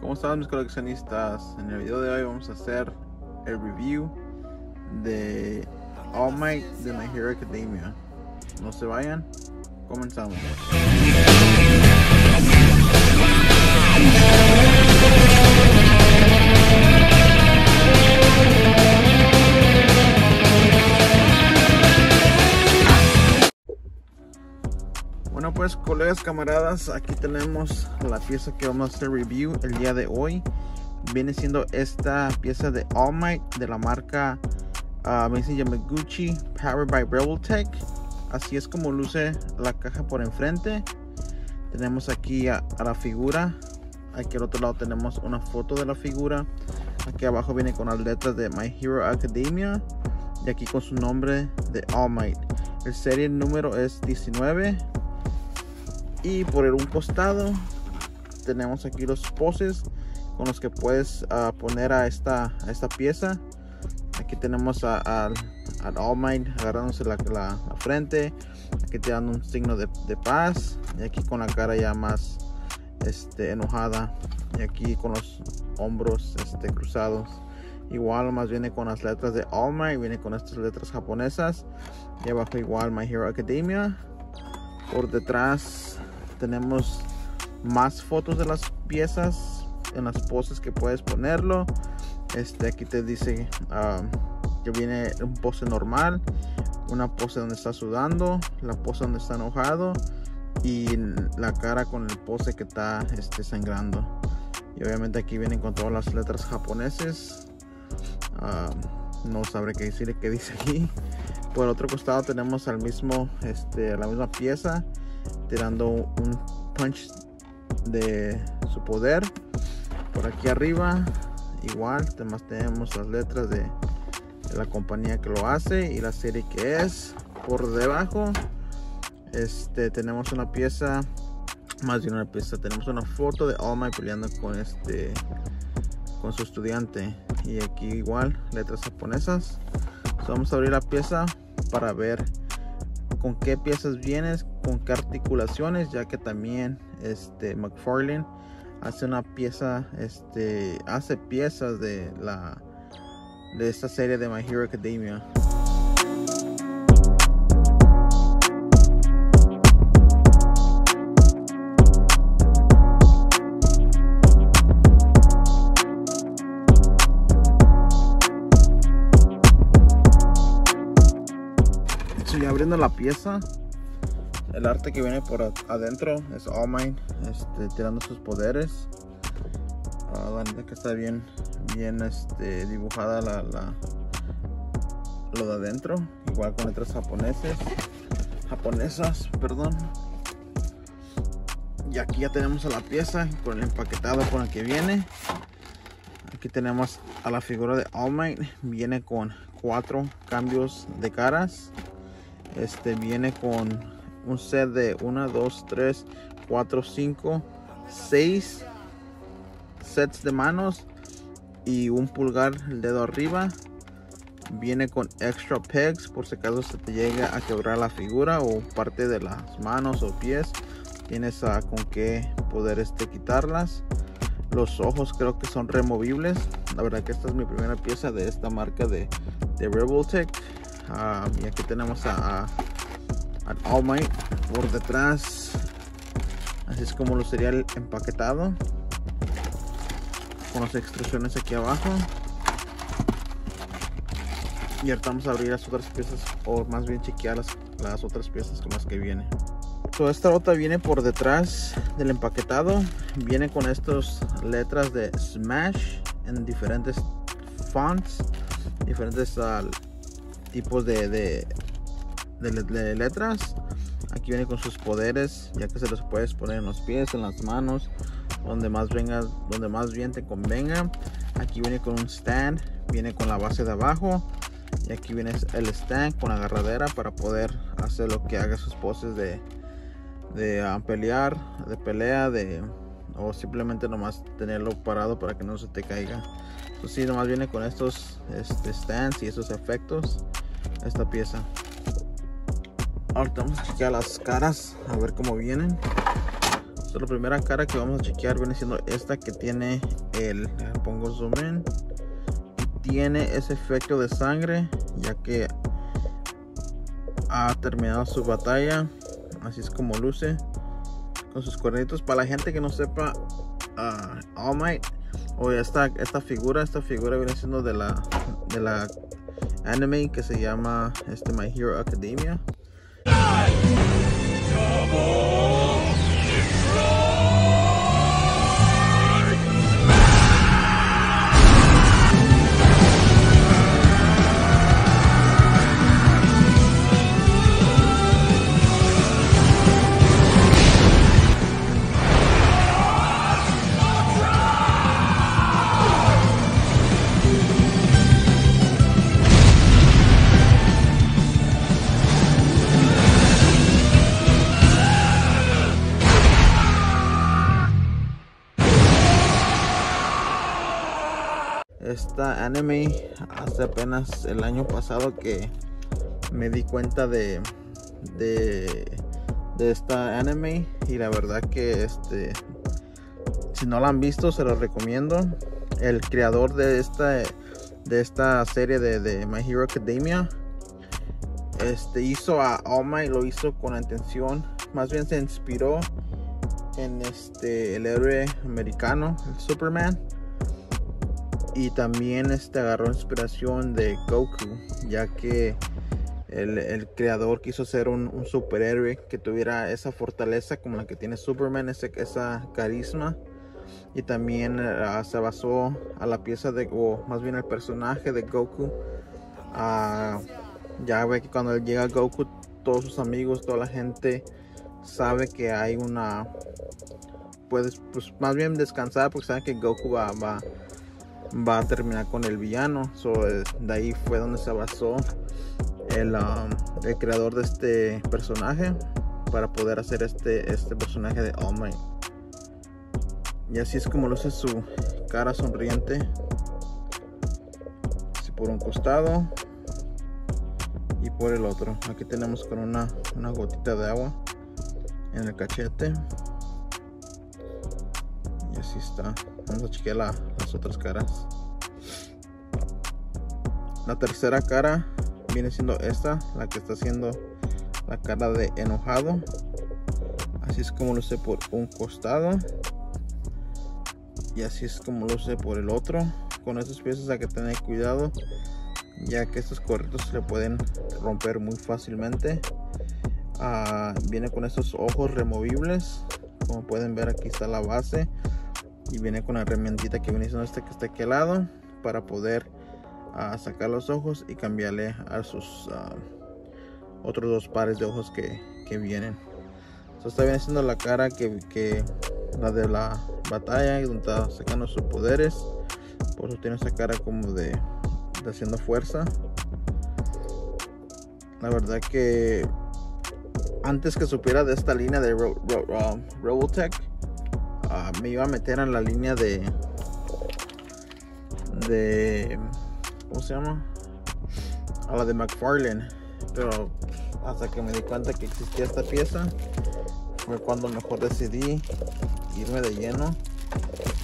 ¿Cómo están mis coleccionistas? En el video de hoy vamos a hacer el review de All Might de My Hero Academia. No se vayan, comenzamos. Pues colegas camaradas, aquí tenemos la pieza que vamos a hacer review el día de hoy. Viene siendo esta pieza de All Might de la marca uh, Mason Yamaguchi Powered by Rebel Así es como luce la caja por enfrente. Tenemos aquí a, a la figura. Aquí al otro lado tenemos una foto de la figura. Aquí abajo viene con las letras de My Hero Academia. Y aquí con su nombre de All Might. El serie número es 19 y por un costado tenemos aquí los poses con los que puedes uh, poner a esta, a esta pieza. Aquí tenemos al All Might agarrándose la, la, la, frente aquí te dan un signo de, de, paz y aquí con la cara ya más este, enojada y aquí con los hombros este, cruzados. Igual más viene con las letras de All Might viene con estas letras japonesas y abajo igual My Hero Academia por detrás tenemos más fotos de las piezas en las poses que puedes ponerlo. Este aquí te dice um, que viene un pose normal una pose donde está sudando la pose donde está enojado y la cara con el pose que está este, sangrando. Y obviamente aquí vienen con todas las letras japoneses. Um, no sabré qué decir qué dice aquí. Por el otro costado tenemos al mismo este la misma pieza tirando un punch de su poder. Por aquí arriba igual además tenemos las letras de, de, la compañía que lo hace y la serie que es. Por debajo este tenemos una pieza más bien una pieza tenemos una foto de Might peleando con este con su estudiante. Y aquí igual letras japonesas. Vamos a abrir la pieza para ver con qué piezas vienes, con qué articulaciones, ya que también este McFarlane hace una pieza, este hace piezas de la de esta serie de My Hero Academia. ya abriendo la pieza el arte que viene por adentro es All Might este, tirando sus poderes. Uh, que está bien bien este, dibujada la, la, lo de adentro igual con letras japoneses japonesas perdón. Y aquí ya tenemos a la pieza con el empaquetado con el que viene. Aquí tenemos a la figura de All Might viene con cuatro cambios de caras. Este viene con un set de 1 2 3 4 5 6 sets de manos y un pulgar el dedo arriba. Viene con extra pegs por si acaso se te llega a quebrar la figura o parte de las manos o pies. Tienes a, con qué poder este quitarlas. Los ojos creo que son removibles. La verdad que esta es mi primera pieza de esta marca de, de Rebeltech Uh, y aquí tenemos a, a All Might por detrás. Así es como lo sería el empaquetado. Con las extrusiones aquí abajo. Y ahorita vamos a abrir las otras piezas o más bien chequear las, las otras piezas con las que viene. So, esta otra viene por detrás del empaquetado. Viene con estas letras de Smash en diferentes fonts diferentes uh, tipos de, de, de, letras. Aquí viene con sus poderes ya que se los puedes poner en los pies en las manos donde más venga donde más bien te convenga. Aquí viene con un stand viene con la base de abajo y aquí viene el stand con la agarradera para poder hacer lo que haga sus poses de de uh, pelear de pelea de o simplemente nomás tenerlo parado para que no se te caiga. Pues sí nomás viene con estos este, stands y esos efectos esta pieza ahorita vamos a chequear las caras a ver cómo vienen. So, la primera cara que vamos a chequear. Viene siendo esta que tiene el, pongo zoom in, tiene ese efecto de sangre ya que ha terminado su batalla, así es como luce. Con sus cuernitos. Para la gente que no sepa, uh, All Might o esta, esta figura, esta figura viene siendo de la de la anime que se llama este My Hero Academia. Oh. Anime hace apenas el año pasado que me di cuenta de, de, esta anime y la verdad que este si no la han visto se lo recomiendo. El creador de esta de esta serie de, My Hero Academia este hizo a All Might lo hizo con la intención más bien se inspiró en este el héroe americano el Superman y también este agarró inspiración de Goku ya que el, creador quiso ser un, superhéroe que tuviera esa fortaleza como la que tiene Superman ese, esa carisma. Y también ah, se basó a la pieza de o más bien el personaje de Goku. Ah, ya ve que cuando llega Goku todos sus amigos toda la gente sabe que hay una puedes pues más bien descansar porque saben que Goku va, va va a terminar con el villano. Eh, de ahí fue donde se basó el, um, el, creador de este personaje para poder hacer este, este personaje de All Might. Y así es como luce su cara sonriente. Así por un costado y por el otro. Aquí tenemos con una, una gotita de agua en el cachete. Y así está. Vamos a chequear las otras caras. La tercera cara viene siendo esta, la que está haciendo la cara de enojado. Así es como luce por un costado. Y así es como luce por el otro. Con estas piezas hay que tener cuidado, ya que estos corritos se le pueden romper muy fácilmente. Ah, viene con estos ojos removibles. Como pueden ver aquí está la base y viene con la herramientita que viene siendo este que está aquí lado para poder uh, sacar los ojos y cambiarle a sus uh, otros dos pares de ojos que, que vienen. Esto está bien haciendo la cara que, que, la de la batalla donde está sacando sus poderes. Por eso tiene esa cara como de, haciendo fuerza. La verdad que antes que supiera de esta línea de Ro Robotech Me iba a meter en la línea de de ¿cómo se llama? a la de McFarlane pero hasta que me di cuenta que existía esta pieza fue cuando mejor decidí irme de lleno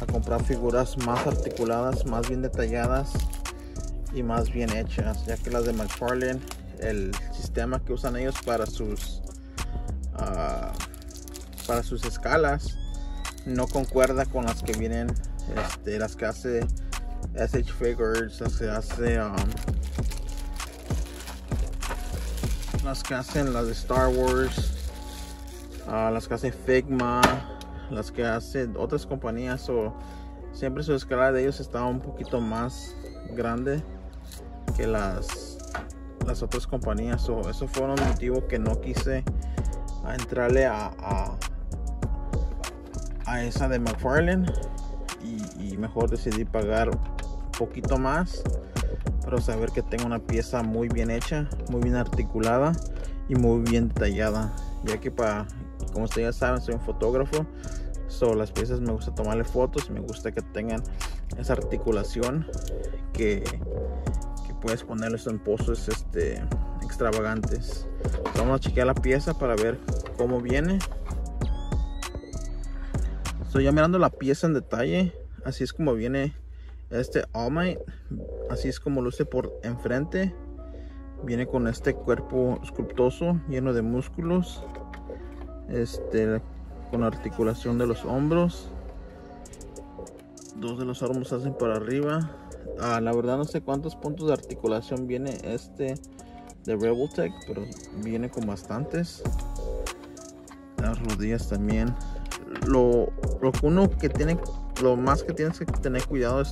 a comprar figuras más articuladas más bien detalladas y más bien hechas ya que las de McFarlane el sistema que usan ellos para sus uh, para sus escalas no concuerda con las que vienen, este, las que hace SH Figures, las que hace, um, las que hacen las de Star Wars, uh, las que hace Figma, las que hacen otras compañías o siempre su escala de ellos estaba un poquito más grande que las las otras compañías o eso fue un motivo que no quise entrarle a esa de McFarlane y, mejor decidí pagar un poquito más pero saber que tengo una pieza muy bien hecha muy bien articulada y muy bien detallada. Ya que para como ustedes ya saben soy un fotógrafo so las piezas me gusta tomarle fotos me gusta que tengan esa articulación que, que puedes ponerles en pozos este extravagantes. Vamos a chequear la pieza para ver cómo viene So ya mirando la pieza en detalle, así es como viene este All Might. Así es como luce por enfrente. Viene con este cuerpo escultoso, lleno de músculos. Este, con articulación de los hombros. Dos de los hombros hacen para arriba. Ah, la verdad no sé cuántos puntos de articulación viene este de Rebel Tech, pero viene con bastantes. Las rodillas también lo, lo uno que tiene, lo más que tienes que tener cuidado es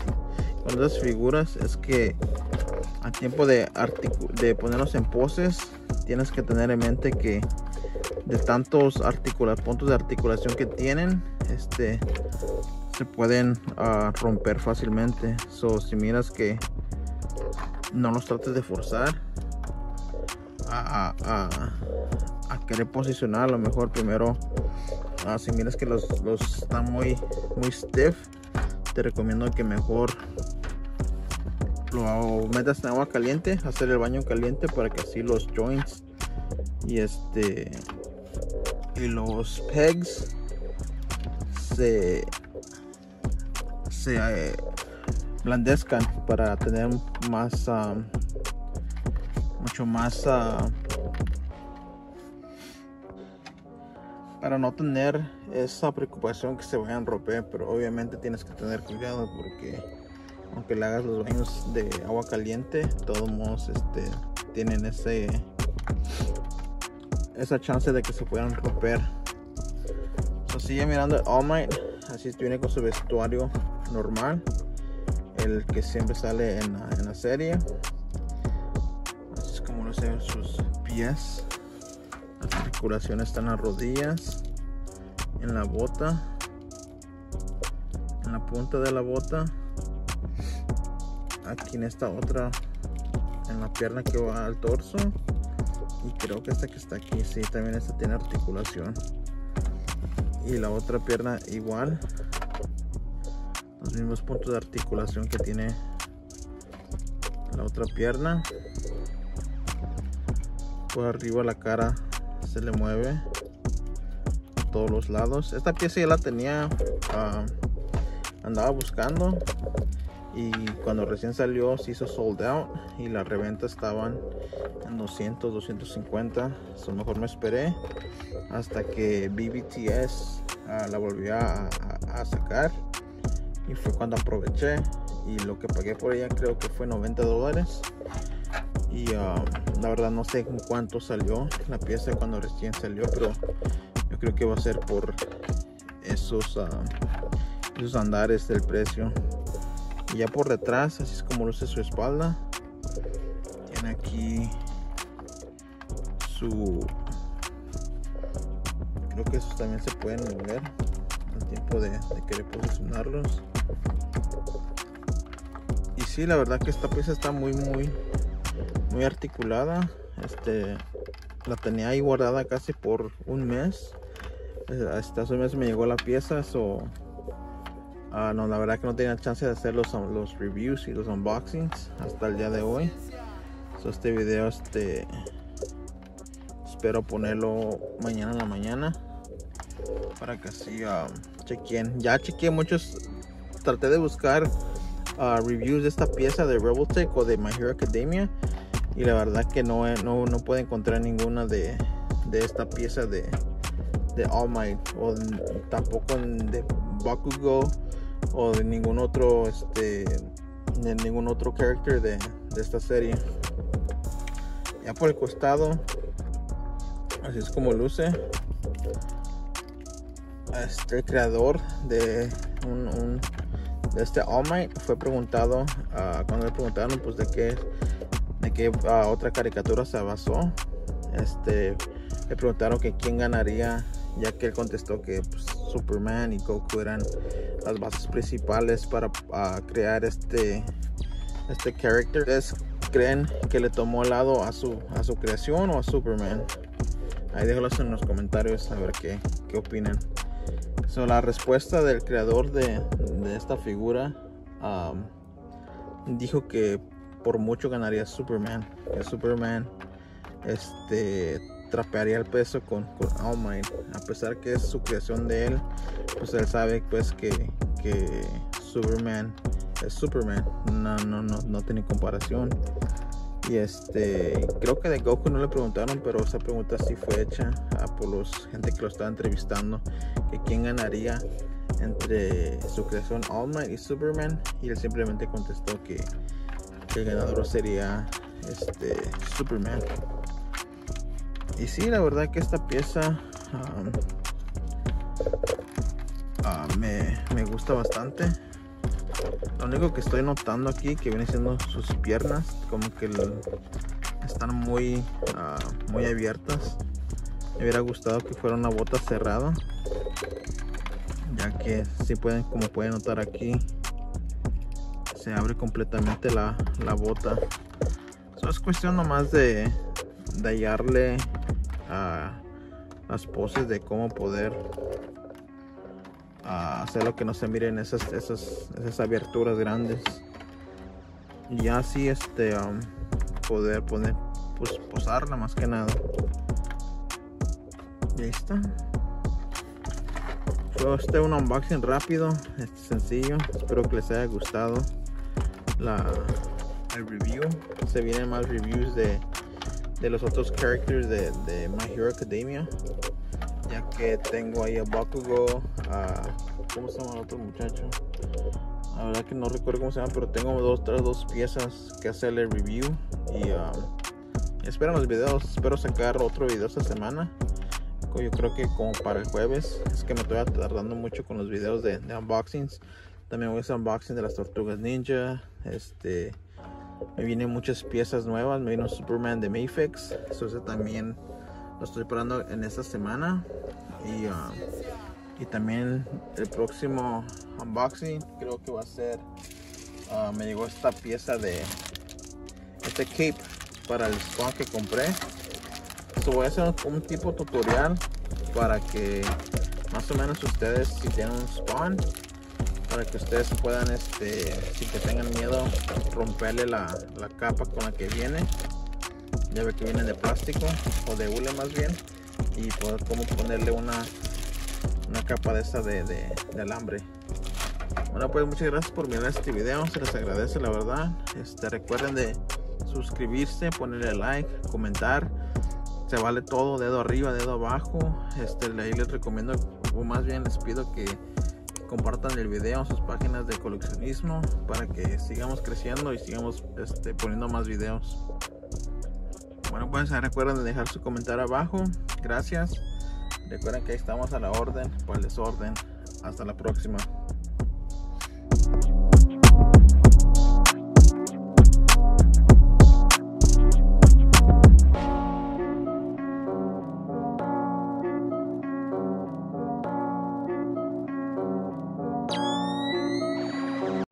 con las figuras es que a tiempo de, de ponerlos en poses, tienes que tener en mente que de tantos puntos de articulación que tienen, este se pueden uh, romper fácilmente. So, si miras que no los trates de forzar a, a, a querer posicionar, a lo mejor primero Ah, si miras que los, los están muy, muy stiff, te recomiendo que mejor lo metas en agua caliente, hacer el baño caliente para que así los joints y este y los pegs se se eh, blandezcan para tener más ah, mucho más uh, para no tener esa preocupación que se vayan a romper pero obviamente tienes que tener cuidado porque aunque le hagas los baños de agua caliente todos modos este tienen ese esa chance de que se puedan romper. So, sigue mirando All Might. Así viene con su vestuario normal el que siempre sale en la, en la serie. Así es como lo hacen sus pies están en las rodillas, en la bota, en la punta de la bota, aquí en esta otra, en la pierna que va al torso. Y creo que esta que está aquí, sí, también esta tiene articulación. Y la otra pierna igual. Los mismos puntos de articulación que tiene la otra pierna. Por arriba la cara se le mueve todos los lados. Esta pieza ya la tenía ah, andaba buscando y cuando recién salió se hizo sold out y la reventa estaban en 200 250 eso mejor me esperé hasta que BBTS ah, la volvió a, sacar y fue cuando aproveché y lo que pagué por ella creo que fue 90 dólares y um, la verdad no sé cuánto salió la pieza cuando recién salió pero yo creo que va a ser por esos um, esos andares del precio. Y ya por detrás así es como luce su espalda. Tiene aquí su creo que esos también se pueden mover. Al tiempo de, de querer posicionarlos. Y sí la verdad que esta pieza está muy muy muy articulada este la tenía ahí guardada casi por un mes. Hasta hace un mes me llegó la pieza so, uh, no la verdad que no tenía chance de hacer los, los reviews y los unboxings hasta el día de hoy. So, este video este espero ponerlo mañana en la mañana para que así uh, chequen. Ya chequeé muchos traté de buscar uh, reviews de esta pieza de Rebel o de My Hero Academia y la verdad que no, no, no puedo encontrar ninguna de, de esta pieza de, de All Might o tampoco de Bakugo o de ningún otro este de ningún otro character de, de esta serie. Ya por el costado así es como luce este creador de un, de este All Might fue preguntado uh, cuando le preguntaron pues de qué que otra caricatura se basó. Este, le preguntaron que quién ganaría, ya que él contestó que pues, Superman y Goku eran las bases principales para crear este este character. ¿Ustedes creen que le tomó lado a su a su creación o a Superman? Ahí déjalos en los comentarios a ver qué, qué opinan. So, la respuesta del creador de, de esta figura dijo que por mucho ganaría Superman. Superman este, trapearía el peso con, con All Might. A pesar que es su creación de él, pues él sabe pues que, que Superman es Superman. No, no, no, no tiene comparación. Y este, creo que de Goku no le preguntaron, pero esa pregunta sí fue hecha por los gente que lo estaba entrevistando, que quién ganaría entre su creación All Might y Superman, y él simplemente contestó que, el ganador sería este Superman. Y sí, la verdad que esta pieza me, me gusta bastante. Lo único que estoy notando aquí que viene siendo sus piernas, como que están muy, uh, muy abiertas. Me hubiera gustado que fuera una bota cerrada, ya que si pueden, como pueden notar aquí, se abre completamente la, la bota. Eso es cuestión nomás de, de hallarle a las poses de cómo poder hacer lo que no se miren esas, esas, esas abierturas grandes. Y así este um, poder poner pues posarla más que nada. Y ahí está. Fue este un unboxing rápido este sencillo. Espero que les haya gustado la el review se vienen más reviews de, de los otros characters de, de My Hero Academia ya que tengo ahí a Bakugo, a ¿cómo se llama el otro muchacho? La verdad que no recuerdo cómo se llama, pero tengo dos, tres, dos piezas que hacerle review y um, espero los videos, espero sacar otro video esta semana. Yo creo que como para el jueves, es que me estoy tardando mucho con los videos de, unboxings. También voy a hacer unboxing de las tortugas ninja. Este, me vienen muchas piezas nuevas. Me vino un Superman de Mayfix. Eso también lo estoy esperando en esta semana y, um, y también el próximo unboxing creo que va a ser uh, me llegó esta pieza de este cape para el spawn que compré so voy a hacer un, tipo tutorial para que más o menos ustedes si tienen un spawn para que ustedes puedan este sin que tengan miedo romperle la, la capa con la que viene. Ya ve que viene de plástico o de hule más bien y poder como ponerle una una capa de esta de, de, alambre. Bueno pues muchas gracias por mirar este video se les agradece la verdad. Este recuerden de suscribirse ponerle like comentar. Se vale todo dedo arriba dedo abajo. Este ahí les recomiendo o más bien les pido que compartan el video en sus páginas de coleccionismo para que sigamos creciendo y sigamos este, poniendo más videos bueno, pues recuerden de dejar su comentario abajo. Gracias. Recuerden que ahí estamos a la orden, para desorden. Hasta la próxima.